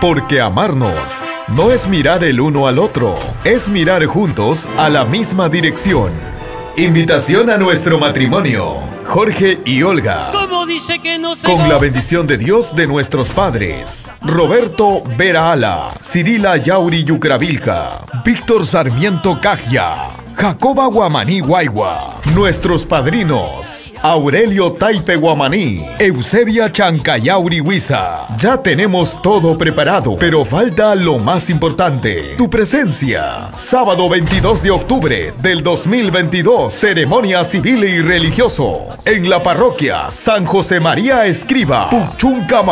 Porque amarnos no es mirar el uno al otro, es mirar juntos a la misma dirección. Invitación a nuestro matrimonio, Jorge y Olga. dice que no Con la bendición de Dios de nuestros padres, Roberto Vera Ala, Cirila Yauri Yucravilca, Víctor Sarmiento Cajia, Jacoba Guamaní Guaigua, nuestros padrinos, Aurelio Taipe Guamaní, Eusebia Chancayauri Huiza. Ya tenemos todo preparado, pero falta lo más importante, tu presencia. Sábado 22 de octubre del 2022, ceremonia civil y religioso en la parroquia San José María Escriba, Puchunca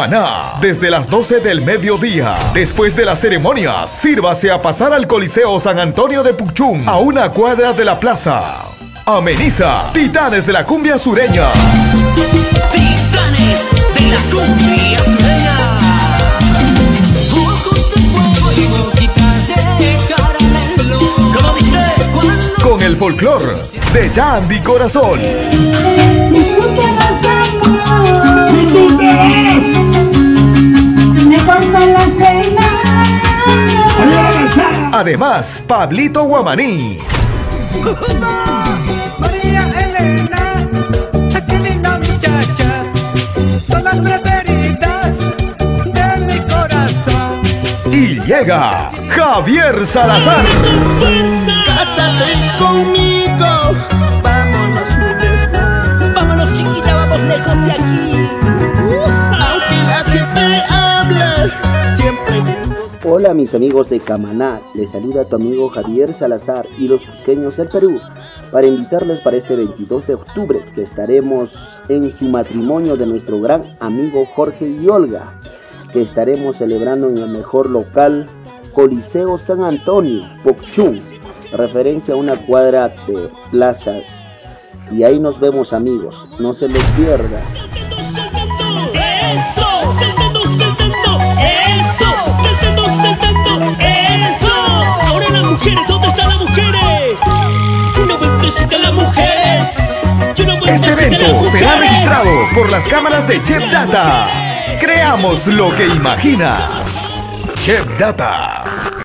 desde las 12 del mediodía. Después de la ceremonia, sírvase a pasar al Coliseo San Antonio de Puchún, a una cuadra de la plaza. Ameniza, Titanes de la Cumbia Sureña. Titanes de la cumbia sureña. Ojos de fuego y boquita de caramelo. Como dice cuando Con el folclor de Yandy Corazón. Además, Pablito Guamaní. María Elena, qué lindas muchachas, son las preferidas de mi corazón. Y llega Javier Salazar. Cásate conmigo, vámonos muy lejos. Vámonos chiquita, vamos lejos de aquí. Aunque la gente hable, siempre Hola mis amigos de Camaná, les saluda tu amigo Javier Salazar y los cusqueños del Perú para invitarles para este 22 de octubre que estaremos en su matrimonio de nuestro gran amigo Jorge y Olga, que estaremos celebrando en el mejor local Coliseo San Antonio, Pocchún, referencia a una cuadra de plaza. Y ahí nos vemos amigos, no se les pierda. Por las cámaras de Chep Data. Creamos lo que imaginas. Chep Data.